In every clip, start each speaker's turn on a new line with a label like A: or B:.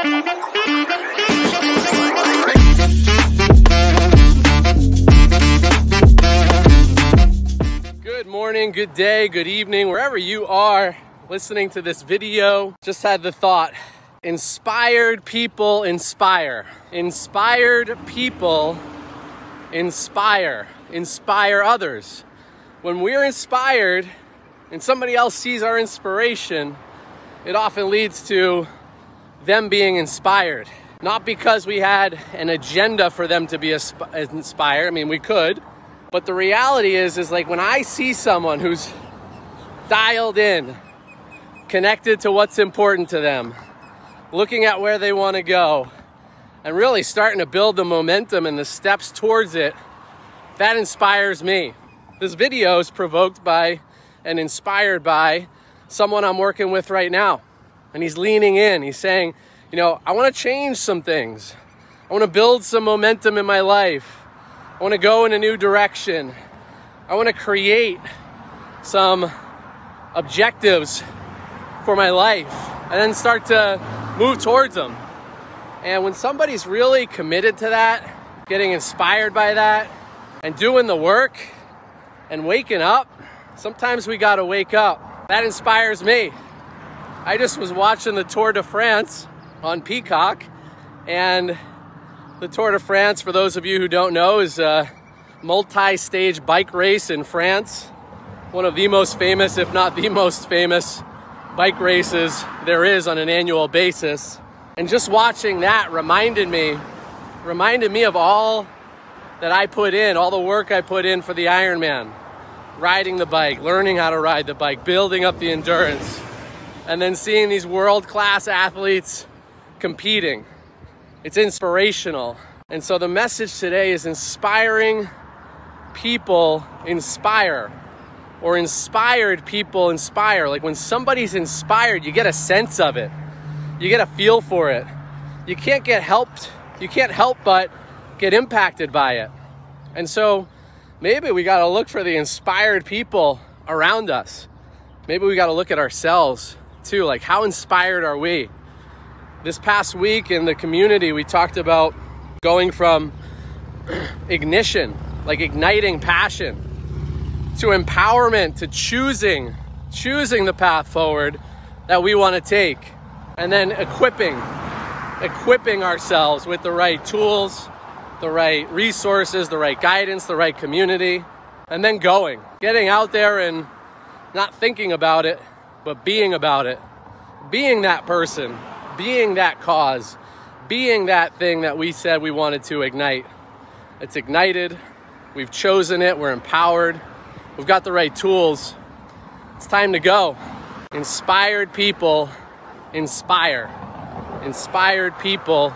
A: Good morning, good day, good evening, wherever you are listening to this video. Just had the thought inspired people inspire. Inspired people inspire. Inspire others. When we're inspired and somebody else sees our inspiration, it often leads to them being inspired. Not because we had an agenda for them to be inspired. I mean, we could, but the reality is, is like when I see someone who's dialed in, connected to what's important to them, looking at where they want to go, and really starting to build the momentum and the steps towards it, that inspires me. This video is provoked by and inspired by someone I'm working with right now. And he's leaning in. He's saying, you know, I want to change some things. I want to build some momentum in my life. I want to go in a new direction. I want to create some objectives for my life and then start to move towards them. And when somebody's really committed to that, getting inspired by that, and doing the work and waking up, sometimes we got to wake up. That inspires me. I just was watching the Tour de France on Peacock and the Tour de France, for those of you who don't know, is a multi-stage bike race in France. One of the most famous, if not the most famous, bike races there is on an annual basis. And just watching that reminded me, reminded me of all that I put in, all the work I put in for the Ironman. Riding the bike, learning how to ride the bike, building up the endurance, and then seeing these world-class athletes competing. It's inspirational. And so the message today is inspiring people inspire or inspired people inspire. Like when somebody's inspired, you get a sense of it. You get a feel for it. You can't get helped. You can't help but get impacted by it. And so maybe we got to look for the inspired people around us. Maybe we got to look at ourselves too. Like how inspired are we? This past week in the community, we talked about going from ignition, like igniting passion, to empowerment, to choosing, choosing the path forward that we want to take, and then equipping, equipping ourselves with the right tools, the right resources, the right guidance, the right community, and then going, getting out there and not thinking about it, but being about it, being that person being that cause, being that thing that we said we wanted to ignite. It's ignited. We've chosen it. We're empowered. We've got the right tools. It's time to go. Inspired people inspire. Inspired people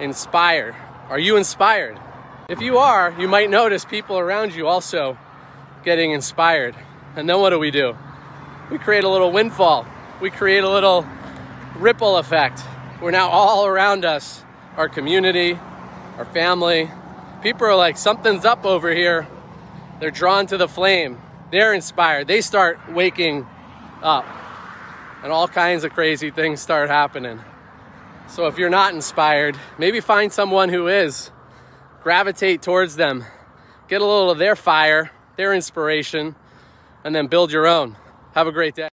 A: inspire. Are you inspired? If you are, you might notice people around you also getting inspired. And then what do we do? We create a little windfall. We create a little ripple effect. We're now all around us, our community, our family. People are like, something's up over here. They're drawn to the flame. They're inspired. They start waking up. And all kinds of crazy things start happening. So if you're not inspired, maybe find someone who is. Gravitate towards them. Get a little of their fire, their inspiration, and then build your own. Have a great day.